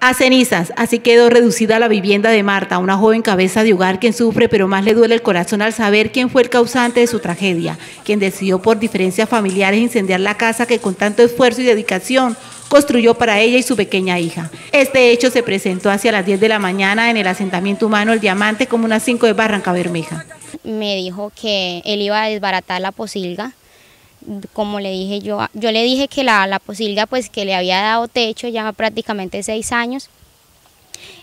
A cenizas, así quedó reducida la vivienda de Marta, una joven cabeza de hogar quien sufre, pero más le duele el corazón al saber quién fue el causante de su tragedia, quien decidió por diferencias familiares incendiar la casa que con tanto esfuerzo y dedicación construyó para ella y su pequeña hija. Este hecho se presentó hacia las 10 de la mañana en el asentamiento humano El Diamante, como unas 5 de Barranca Bermeja. Me dijo que él iba a desbaratar la posilga, como le dije yo, yo le dije que la, la posilga pues que le había dado techo ya prácticamente seis años.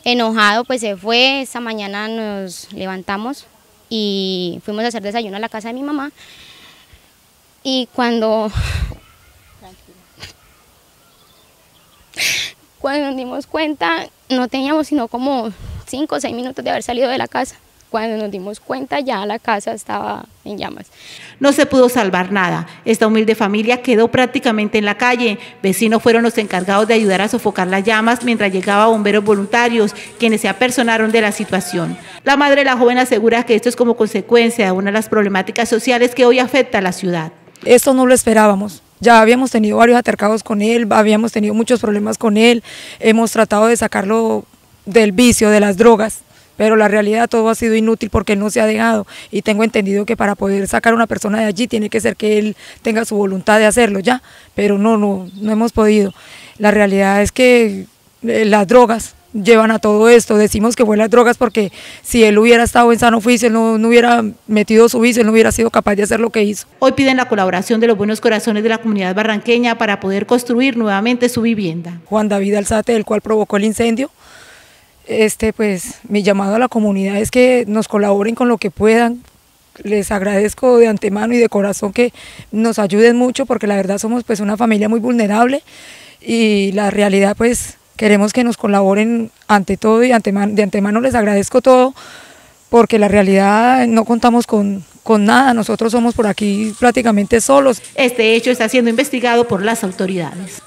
Enojado pues se fue, esta mañana nos levantamos y fuimos a hacer desayuno a la casa de mi mamá. Y cuando, cuando nos dimos cuenta, no teníamos sino como cinco o seis minutos de haber salido de la casa. Cuando nos dimos cuenta ya la casa estaba en llamas. No se pudo salvar nada. Esta humilde familia quedó prácticamente en la calle. Vecinos fueron los encargados de ayudar a sofocar las llamas mientras llegaba bomberos voluntarios, quienes se apersonaron de la situación. La madre de la joven asegura que esto es como consecuencia de una de las problemáticas sociales que hoy afecta a la ciudad. Esto no lo esperábamos. Ya habíamos tenido varios atercados con él, habíamos tenido muchos problemas con él, hemos tratado de sacarlo del vicio, de las drogas pero la realidad todo ha sido inútil porque no se ha dejado y tengo entendido que para poder sacar a una persona de allí tiene que ser que él tenga su voluntad de hacerlo ya, pero no, no, no hemos podido. La realidad es que eh, las drogas llevan a todo esto, decimos que fue las drogas porque si él hubiera estado en sano juicio, no, no hubiera metido su vicio, no hubiera sido capaz de hacer lo que hizo. Hoy piden la colaboración de los buenos corazones de la comunidad barranqueña para poder construir nuevamente su vivienda. Juan David Alzate, el cual provocó el incendio, este, pues mi llamado a la comunidad es que nos colaboren con lo que puedan. Les agradezco de antemano y de corazón que nos ayuden mucho porque la verdad somos pues una familia muy vulnerable y la realidad pues queremos que nos colaboren ante todo y de antemano les agradezco todo porque la realidad no contamos con, con nada, nosotros somos por aquí prácticamente solos. Este hecho está siendo investigado por las autoridades.